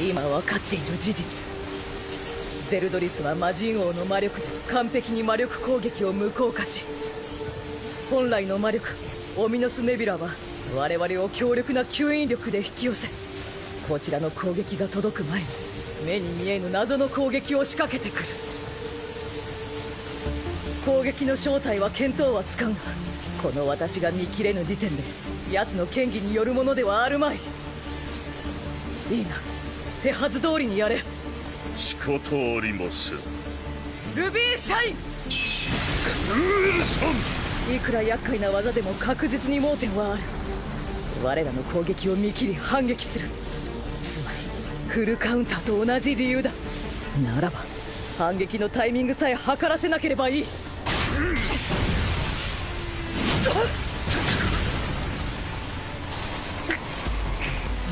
今分かっている事実。ゼルドリスは魔人王の魔力で完璧に魔力攻撃を無効化し本来の魔力オミノス・ネビュラは我々を強力な吸引力で引き寄せこちらの攻撃が届く前に目に見えぬ謎の攻撃を仕掛けてくる。攻撃の正体は見当はつかんがこの私が見切れぬ時点で奴の剣技によるものではあるまい。いいな。手はず通りにやれ。仕方ありませんルビーシャイン。クーエルさん。いくら厄介な技でも確実に盲点はある。我らの攻撃を見切り反撃する。つまりフルカウンターと同じ理由だ。ならば反撃のタイミングさえ測らせなければいい、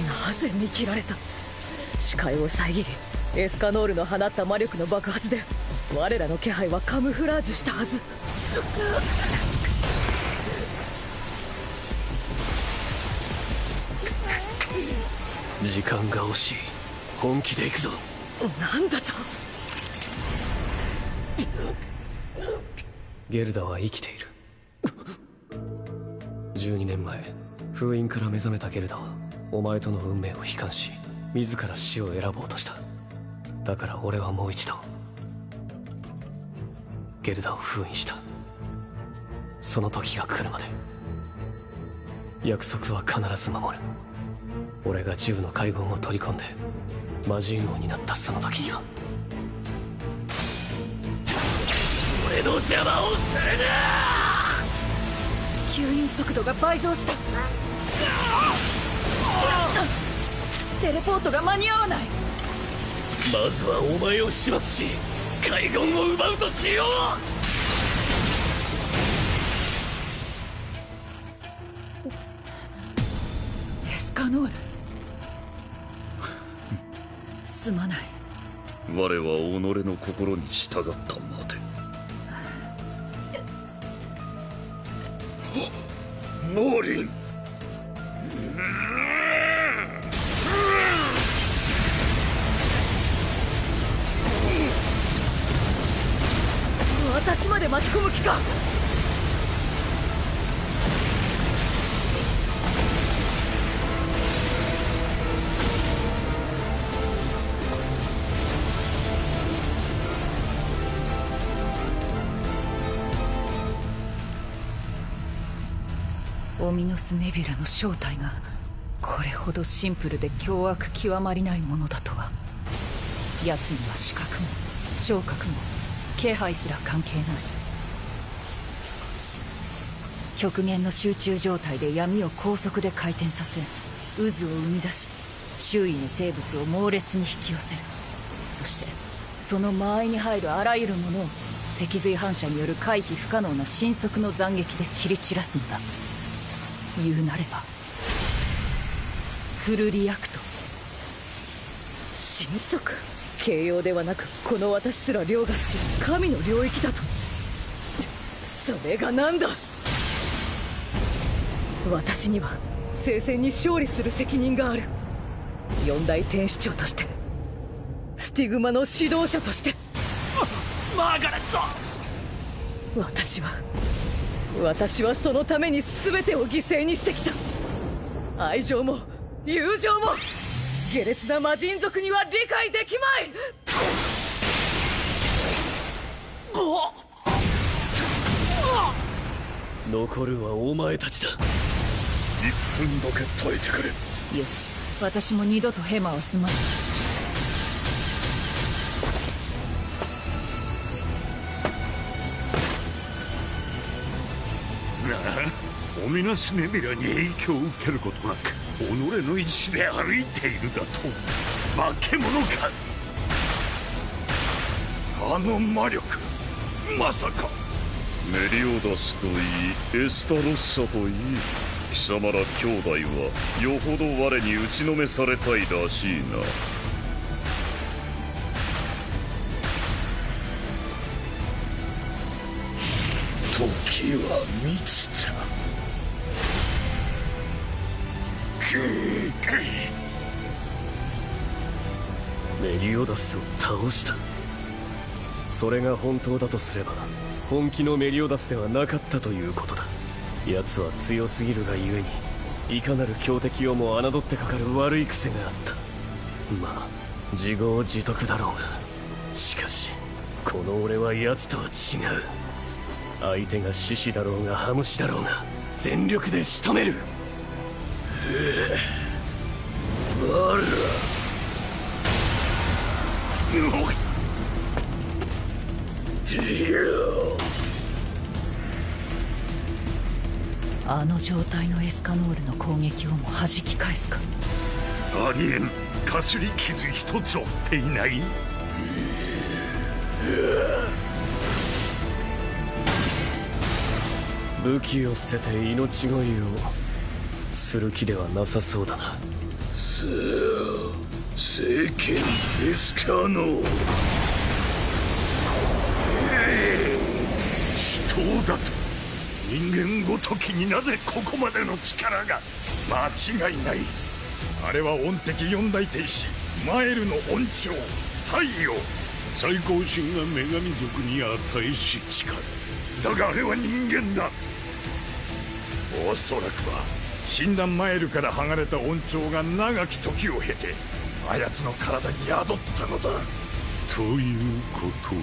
なぜ見切られた？視界を遮りエスカノールの放った魔力の爆発で我らの気配はカムフラージュしたはず。時間が惜しい。本気で行くぞ。なんだと？ゲルダは生きている。12年前封印から目覚めたゲルダはお前との運命を悲観し自ら死を選ぼうとした。だから俺はもう一度ゲルダを封印した。その時が来るまで約束は必ず守る。俺が銃の海軍を取り込んで魔人王になったその時には。俺の邪魔をするな！吸引速度が倍増したテレポートが間に合わない。まずはお前を始末し海軍を奪うとしよエスカノール。すまない。我は己の心に従ったまで。モーリンで巻き込む気か。オミノス・ネビュラの正体がこれほどシンプルで凶悪極まりないものだとは。奴には視覚も聴覚も気配すら関係ない。極限の集中状態で闇を高速で回転させ渦を生み出し周囲の生物を猛烈に引き寄せる。そしてその間合いに入るあらゆるものを脊髄反射による回避不可能な神速の斬撃で切り散らすのだ。言うなればフルリアクト。神速形容ではなくこの私すら凌駕する神の領域だと。それが何だ？私には聖戦に勝利する責任がある。四大天使長として。スティグマの指導者として。マーガレット！私は私はそのために全てを犠牲にしてきた。愛情も友情も下劣な魔人族には理解できまい！残るはお前たちだ1分だけ耐えてくれ。よし私も二度とヘマをすまないなあオミナスネビラに影響を受けることなく己の意志で歩いているだと化け物か。あの魔力まさか。メリオダスといいエスタロッサといい貴様ら兄弟はよほど我に打ちのめされたいらしいな。時は満ちた。メリオダスを倒した。それが本当だとすれば本気のメリオダスではなかったということだ。奴は強すぎるがゆえにいかなる強敵をも侮ってかかる悪い癖があった。まあ自業自得だろうが。しかしこの俺は奴とは違う。相手が獅子だろうがハムシだろうが全力で仕留める。ええ。我らあの状態のエスカノールの攻撃をも弾き返すか。ありえんかすり傷一つ負っていない？武器を捨てて命乞いをする気ではなさそうだな。聖剣エスカーノ人だと人間ごときになぜここまでの力が間違いないあれは音敵四大天使マエルの恩寵太陽最高神が女神族に与えし力だがあれは人間だおそらくは死んだマエルから剥がれた恩寵が長き時を経てあやつの体に宿ったのだということ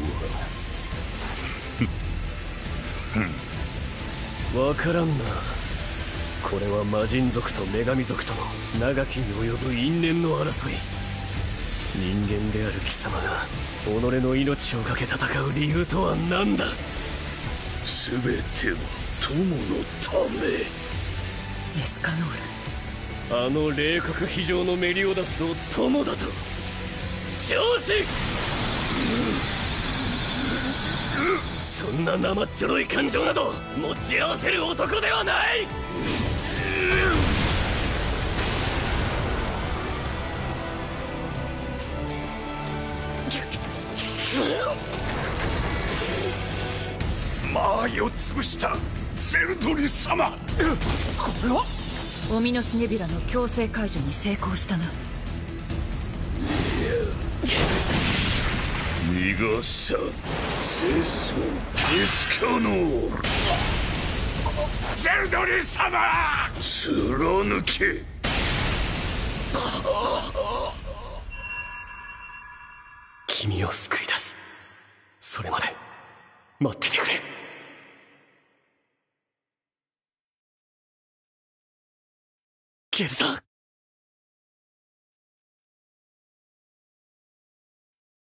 はわからんな。これは魔人族と女神族との長きに及ぶ因縁の争い。人間である貴様が己の命を懸け戦う理由とは何だ？全ては友のため。エスカノール。あの冷酷非常のメリオダスを友だと。承知そんな生っちょろい感情など持ち合わせる男ではない！マーイを潰したゼルドリ様。これはオミノスネビュラの強制解除に成功したな。逃がさ清掃エスカノールゼルドリ様貫け君を救い出す。それまで待っててくれ。ゲルダ